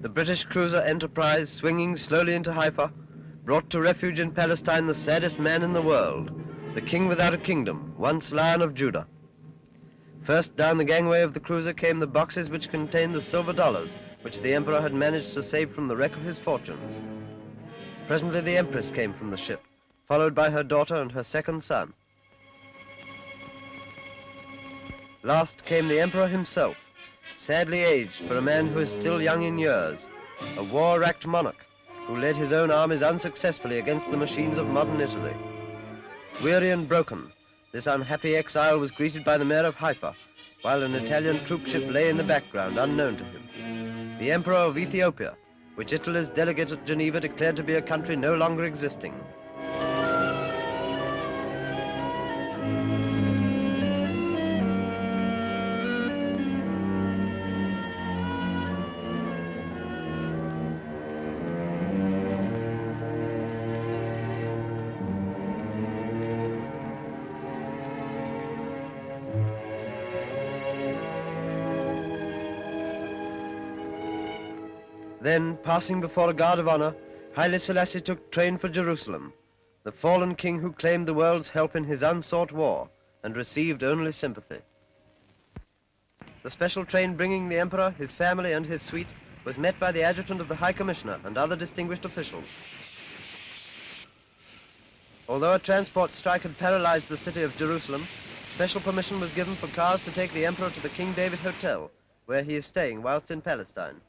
The British cruiser Enterprise, swinging slowly into Haifa, brought to refuge in Palestine the saddest man in the world, the king without a kingdom, once Lion of Judah. First down the gangway of the cruiser came the boxes which contained the silver dollars which the emperor had managed to save from the wreck of his fortunes. Presently the empress came from the ship, followed by her daughter and her second son. Last came the emperor himself, sadly aged for a man who is still young in years, a war-racked monarch who led his own armies unsuccessfully against the machines of modern Italy. Weary and broken, this unhappy exile was greeted by the mayor of Haifa, while an Italian troopship lay in the background, unknown to him. The emperor of Ethiopia, which Italy's delegate at Geneva declared to be a country no longer existing. Then, passing before a guard of honor, Haile Selassie took train for Jerusalem, the fallen king who claimed the world's help in his unsought war and received only sympathy. The special train bringing the emperor, his family, and his suite was met by the adjutant of the High Commissioner and other distinguished officials. Although a transport strike had paralyzed the city of Jerusalem, special permission was given for cars to take the emperor to the King David Hotel, where he is staying whilst in Palestine.